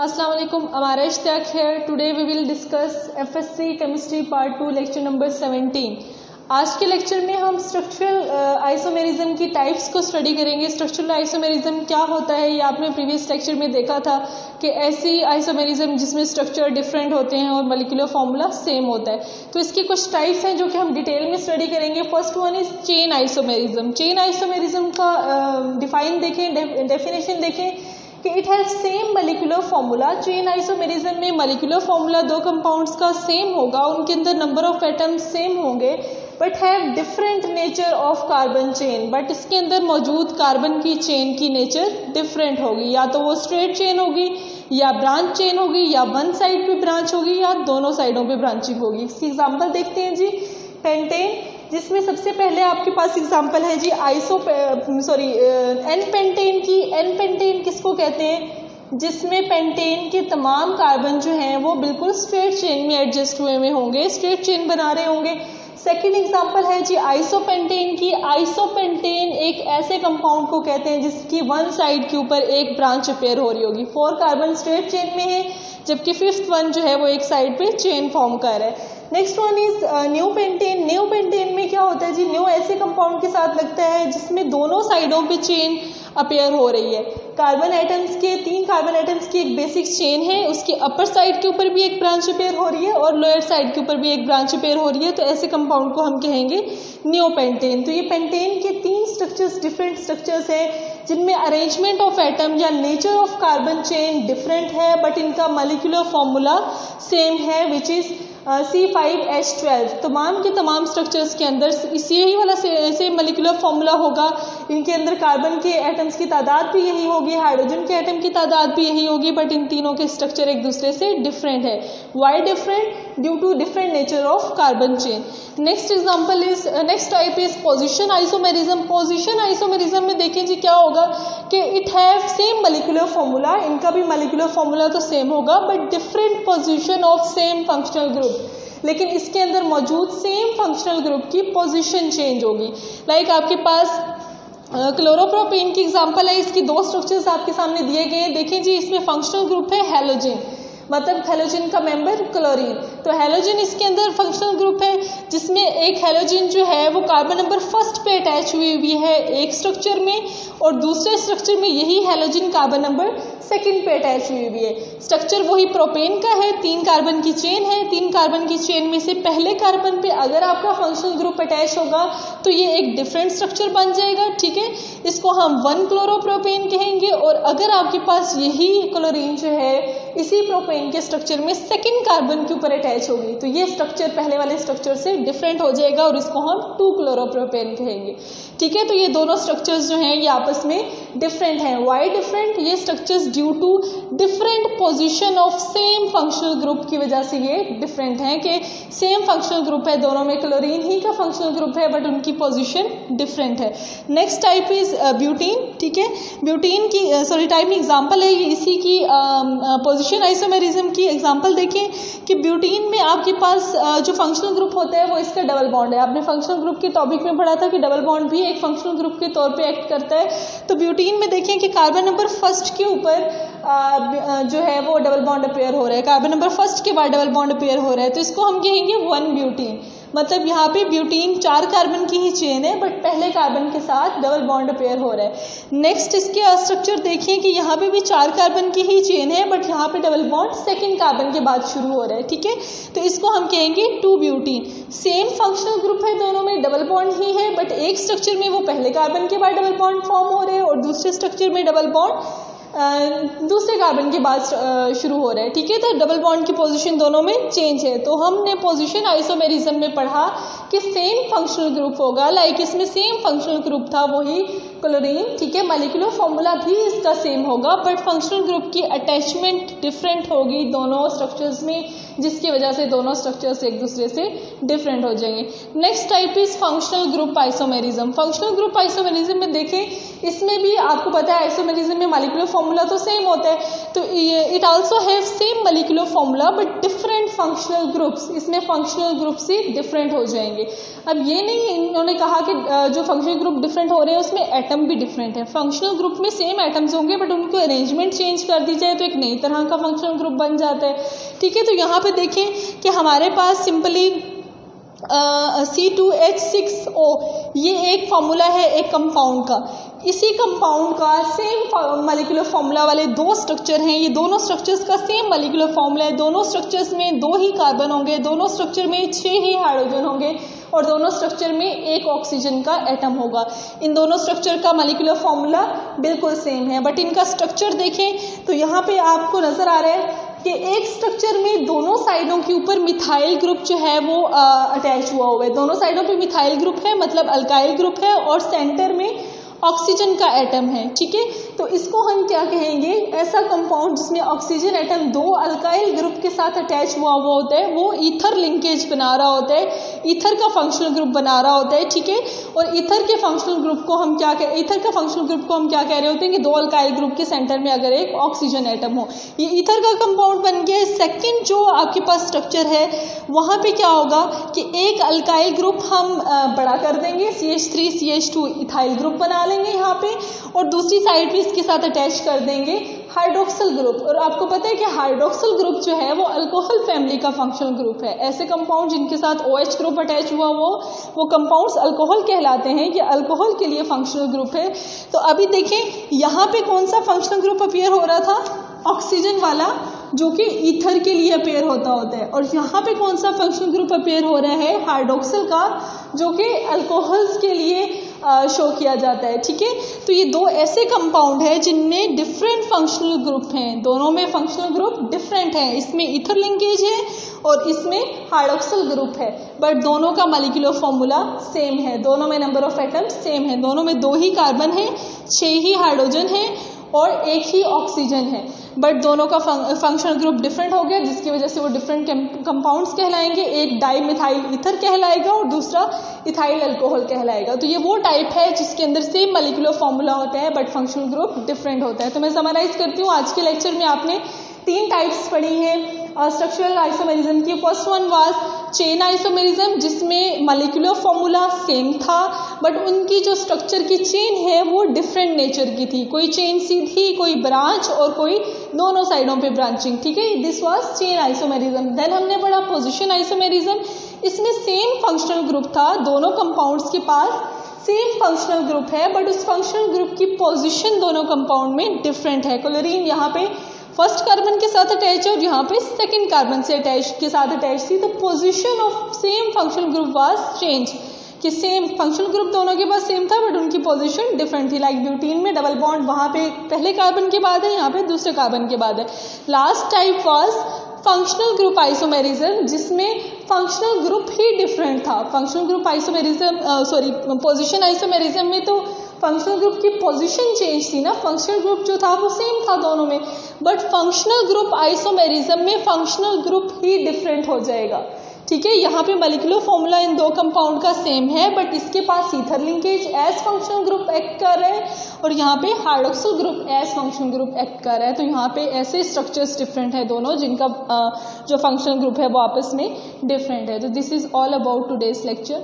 अस्सलाम वालेकुम हमारा इश्तियाक है। Today we will discuss FSC chemistry part two lecture number 17 आज के लेक्चर में हम स्ट्रक्चरल आइसोमेरिज्म की टाइप्स को स्टडी करेंगे। स्ट्रक्चरल आइसोमेरिज्म क्या होता है? ये आपने प्रीवियस लेक्चर में देखा था कि ऐसी आइसोमेरिज्म जिसमें स्ट्रक्चर डिफरेंट होते हैं और मलिकुलर फार्मूला सेम होता है। तो इसकी कुछ टाइप्स हैं जो कि हम डिटेल में स्टडी करेंगे। First one is chain isomerism chain isomerism का डिफाइन uh, देखें डेफिनेशन देखें। कि it has same molecular formula chain isomerism में मलिकुलर फार्मूला दो कंपाउंड्स का सेम होगा, उनके अंदर नंबर ऑफ़ एटम्स सेम होंगे but have different nature of carbon chain but इसके अंदर मौजूद कार्बन की चेन की नेचर डिफरेंट होगी। या तो वो स्ट्रेट चेन होगी, या ब्रांच चेन होगी, या वन साइड पे ब्रांच होगी, या दोनों साइडों पे ब्रांचिंग होगी। इसकी एग्जांपल देखते हैं जी। पेंटेन जिसमें सबसे पहले आपके पास एग्जांपल है जी आइसो सॉरी एन पेंटेन की एन पेंटेन किसको कहते हैं? जिसमें पेंटेन के तमाम कार्बन जो हैं, वो बिल्कुल स्ट्रेट चेन में एडजस्ट हुए में होंगे स्ट्रेट चेन बना रहे होंगे। सेकेंड एग्ज़ाम्पल है जी आइसोपेंटेन की। आइसोपेंटेन एक ऐसे कंपाउंड को कहते हैं जिसकी वन साइड के ऊपर एक ब्रांच अपेयर हो रही होगी। फोर कार्बन स्ट्रेट चेन में है, जबकि फिफ्थ वन जो है वो एक साइड पे चेन फॉर्म कर रहा है। Next one is neo pentane neo pentane होता है जी न्यू ऐसे कंपाउंड के साथ लगता है, जिसमें दोनों साइडों पे चेन अपेयर हो रही है। कार्बन आइटम्स के तीन कार्बन आइटम्स की एक बेसिक चेन है उसके अपर साइड के ऊपर भी एक ब्रांच अपेयर हो रही है और लोअर साइड के ऊपर भी एक ब्रांच अपेयर हो रही है तो ऐसे कंपाउंड को हम कहेंगे न्यू पेंटेन तो ये पेंटेन के तीन स्ट्रक्चर्स डिफरेंट स्ट्रक्चर्स हैं जिनमें अरेंजमेंट ऑफ़ एटम या nature of carbon chain different है बट इनका मलिकुलर फॉर्मूला सेम है which is C five H twelve तमाम के तमाम स्ट्रक्चर्स के अंदर इसी ही वाला से, से मलिकुलर फॉर्मूला होगा इनके अंदर कार्बन के एटम्स की तादाद भी यही होगी, हाइड्रोजन के एटम की तादाद भी यही होगी बट इन तीनों के स्ट्रक्चर एक दूसरे से डिफरेंट है। Why different due to different nature of carbon chain next example is next type is position isomerism position isomerism में देखें जी क्या होगा कि it have same molecular formula इनका भी मलिकुलर फॉर्मूला तो सेम होगा but different position of same functional group लेकिन इसके अंदर मौजूद सेम फंक्शनल ग्रुप की पोजिशन चेंज होगी। लाइक like आपके पास क्लोरोप्रोपेन की एग्जांपल है, इसकी दो स्ट्रक्चर्स आपके सामने दिए गए हैं। देखें जी, इसमें फंक्शनल ग्रुप है हेलोजिन मतलब हेलोजिन का मेंबर क्लोरीन तो हेलोजिन इसके अंदर फंक्शनल ग्रुप है, जिसमें एक हेलोजिन जो है, वो कार्बन नंबर फ़र्स्ट पे अटैच हुई हुई है एक स्ट्रक्चर में और दूसरे स्ट्रक्चर में यही हेलोजिन कार्बन नंबर सेकंड पे अटैच हुई हुई है। स्ट्रक्चर वही प्रोपेन का है, तीन कार्बन की चेन है, तीन कार्बन की चेन में से पहले कार्बन पे अगर आपका फंक्शनल ग्रुप अटैच होगा तो ये एक डिफरेंट स्ट्रक्चर बन जाएगा, ठीक है? इसको हम वन क्लोरोप्रोपेन कहेंगे और अगर आपके पास यही क्लोरीन जो है, इसी प्रोपेन के स्ट्रक्चर में सेकेंड कार्बन के ऊपर अटैच होगी तो ये स्ट्रक्चर पहले वाले स्ट्रक्चर से डिफरेंट हो जाएगा और इसको हम टू क्लोरोप्रोपेन कहेंगे। ठीक है? तो ये दोनों स्ट्रक्चर्स जो हैं, ये आपस में डिफरेंट हैं. वाई डिफरेंट ये structures due to different position of same functional group की वजह से ये डिफरेंट हैं कि सेम फंक्शनल ग्रुप है दोनों में क्लोरीन ही का फंक्शनल ग्रुप है बट उनकी पोजीशन डिफरेंट है. नेक्स्ट टाइप इज़ ब्यूटीन ठीक है? ब्यूटीन की सॉरी टाइप में एग्ज़ाम्पल है इसी की पोजिशन आइसोमेरिज्म की एग्ज़ाम्पल देखें कि ब्यूटीन में आपके पास uh, जो फंक्शनल ग्रुप होता है वो इसका डबल बॉन्ड है. आपने फंक्शनल ग्रुप के टॉपिक में पढ़ा था कि डबल बॉन्ड भी एक फंक्शनल ग्रुप के तौर पर एक्ट करता है तो ब्यूटीन में देखें कि कार्बन नंबर फ़र्स्ट के ऊपर जो है वो डबल बॉन्ड अपेयर हो रहा है। कार्बन नंबर फ़र्स्ट के बाद डबल बॉन्ड अपेयर हो रहा है। तो इसको हम कहेंगे वन ब्यूटीन मतलब यहाँ पे ब्यूटीन चार कार्बन की ही चेन है बट पहले कार्बन के साथ डबल बॉन्ड अपेयर हो रहा है। नेक्स्ट इसके स्ट्रक्चर देखिए कि यहाँ पे भी चार कार्बन की ही चेन है बट यहाँ पे डबल बॉन्ड सेकेंड कार्बन के बाद शुरू हो रहा है, ठीक है? तो इसको हम कहेंगे two butene same functional group है, दोनों में डबल बॉन्ड ही है बट एक स्ट्रक्चर में वो पहले कार्बन के बाद डबल बॉन्ड फॉर्म हो रहे हैं और दूसरे स्ट्रक्चर में डबल बॉन्ड दूसरे कार्बन के बाद शुरू हो रहा है, ठीक है? तो डबल बॉन्ड की पोजीशन दोनों में चेंज है। तो हमने पोजीशन आइसोमेरिज्म में पढ़ा कि सेम फंक्शनल ग्रुप होगा लाइक इसमें सेम फंक्शनल ग्रुप था वही क्लोरीन ठीक है? मालिकुलर फॉर्मूला भी इसका सेम होगा बट फंक्शनल ग्रुप की अटैचमेंट डिफरेंट होगी दोनों स्ट्रक्चर्स में। जिसकी वजह से दोनों स्ट्रक्चर्स एक दूसरे से डिफरेंट हो जाएँगे। Next type is functional group isomerism functional group isomerism में देखें, इसमें भी आपको पता है आइसोमेरिज्म में मालिकुलर फॉर्मूला तो सेम होता है। तो ये it also have same molecular formula but different functional groups इसमें फंक्शनल ग्रुप्स ही डिफरेंट हो जाएँगे। अब ये नहीं, इन्होंने कहा कि जो फंक्शनल ग्रुप डिफरेंट हो रहे हैं, उसमें एटम भी डिफरेंट है। फंक्शनल ग्रुप में सेम एटम्स होंगे बट उनको अरेंजमेंट चेंज कर दी जाए तो एक नई तरह का फंक्शनल ग्रुप बन जाता है। ठीक है तो यहाँ पे देखें कि हमारे पास simply C two H six O ये एक फॉर्मूला है, एक कंपाउंड का। इसी कंपाउंड का सेम मलिकुलर फॉर्मूला वाले दो स्ट्रक्चर हैं। ये दोनों स्ट्रक्चर्स का सेम मलिकुलर फॉर्मूला है। दोनों स्ट्रक्चर्स में दो ही कार्बन होंगे, दोनों स्ट्रक्चर में छः ही हाइड्रोजन होंगे और दोनों स्ट्रक्चर में एक ऑक्सीजन का एटम होगा। इन दोनों स्ट्रक्चर का मलिकुलर फॉर्मूला बिल्कुल सेम है। बट इनका स्ट्रक्चर देखें तो यहाँ पे आपको नज़र आ रहा है कि एक स्ट्रक्चर में दोनों साइडों के ऊपर मिथाइल ग्रुप जो है वो अटैच हुआ हुआ है। दोनों साइडों पे मिथाइल ग्रुप है मतलब अल्काइल ग्रुप है और सेंटर में ऑक्सीजन का एटम है, ठीक है? तो इसको हम क्या कहेंगे? ऐसा कंपाउंड जिसमें ऑक्सीजन एटम दो अल्काइल ग्रुप के साथ अटैच हुआ हुआ होता है, वो ईथर लिंकेज बना रहा होता है ईथर का फंक्शनल ग्रुप बना रहा होता है, ठीक है? और ईथर के फंक्शनल ग्रुप को हम क्या कह ईथर का फंक्शनल ग्रुप को हम क्या कह रहे होते हैं कि दो अल्काइल ग्रुप के सेंटर में अगर एक ऑक्सीजन एटम हो। ये ईथर का कंपाउंड बन गया है। सेकेंड जो आपके पास स्ट्रक्चर है, वहाँ पे क्या होगा कि एक अल्काइल ग्रुप हम बड़ा कर देंगे। C H three C H two ethyl group बना लेंगे यहाँ पे। और दूसरी साइड पे इसके साथ अटैच कर देंगे हाइड्रोक्सल ग्रुप और आपको पता है कि हाइड्रोक्सल ग्रुप जो है, वो अल्कोहल फैमिली का फंक्शनल ग्रुप है. ऐसे कंपाउंड जिनके साथ ओ OH ग्रुप अटैच हुआ वो वो कंपाउंड्स अल्कोहल कहलाते हैं, ये अल्कोहल के लिए फंक्शनल ग्रुप है. तो अभी देखें, यहाँ पे कौन सा फंक्शनल ग्रुप अपेयर हो रहा था? ऑक्सीजन वाला, जो कि ईथर के लिए अपेयर होता होता है. और यहाँ पे कौन सा फंक्शनल ग्रुप अपेयर हो रहा है? हाइड्रोक्सल का, जो कि अल्कोहल्स के लिए शो किया जाता है, ठीक है? तो ये दो ऐसे कंपाउंड है जिनमें डिफरेंट फंक्शनल ग्रुप हैं। दोनों में फंक्शनल ग्रुप डिफरेंट है। इसमें इथर लिंकेज है और इसमें हाइड्रोक्सल ग्रुप है। बट दोनों का मलिकुलर फॉर्मूला सेम है। दोनों में नंबर ऑफ़ एटम्स सेम है। दोनों में दो ही कार्बन है छः ही हाइड्रोजन है और एक ही ऑक्सीजन है। बट दोनों का फंक्शनल ग्रुप डिफरेंट हो गया, जिसकी वजह से वो डिफरेंट कंपाउंड्स कहलाएँगे। एक डाई मिथाइल इथर कहलाएगा और दूसरा इथाइल अल्कोहल कहलाएगा। तो ये वो टाइप है जिसके अंदर सेम मलिकुलर फॉर्मूला होता है बट फंक्शनल ग्रुप डिफरेंट होता है। तो मैं समराइज करती हूँ। आज के लेक्चर में आपने तीन टाइप्स पढ़ी हैं। स्ट्रक्चरल आइसोमेरिज्म की first one was chain isomerism जिसमें मलिकुलर फॉर्मूला सेम था बट उनकी जो स्ट्रक्चर की चेन है, वो डिफरेंट नेचर की थी। कोई चेन सीधी, कोई ब्रांच और कोई दोनों साइडों पे ब्रांचिंग ठीक है? This was chain isomerism then हमने पढ़ा पोजिशन आइसोमेरिज्म इसमें सेम फंक्शनल ग्रुप था, दोनों कंपाउंड्स के पास सेम फंक्शनल ग्रुप है बट उस फंक्शनल ग्रुप की पोजिशन दोनों कंपाउंड में डिफरेंट है। क्लोरीन यहाँ पे फ़र्स्ट कार्बन के साथ अटैच है और यहाँ पे सेकंड कार्बन से अटैच के साथ अटैच थी तो position of same functional group was change कि सेम फंक्शनल ग्रुप दोनों के पास सेम था बट उनकी पोजीशन डिफरेंट थी. लाइक ब्यूटीन में डबल बॉन्ड वहाँ पे पहले कार्बन के बाद है, यहाँ पे दूसरे कार्बन के बाद है. Last type was functional group isomerism जिसमें फंक्शनल ग्रुप ही डिफरेंट था. Functional group isomerism sorry position isomerism में तो फंक्शनल ग्रुप की पोजीशन चेंज थी ना? फंक्शनल ग्रुप जो था वो सेम था दोनों में। बट फंक्शनल ग्रुप आइसोमेरिज्म में फंक्शनल ग्रुप ही डिफरेंट हो जाएगा। ठीक है? यहाँ पे मलिकुलर फॉर्मूला इन दो कंपाउंड का सेम है बट इसके पास ether linkage as functional group act कर रहा है, और यहाँ पे hydroxyl group as functional group act कर रहा है। तो यहाँ पे ऐसे स्ट्रक्चर्स डिफरेंट है दोनों, जिनका जो फंक्शनल ग्रुप है वो आपस में डिफरेंट है। तो this is all about today's lecture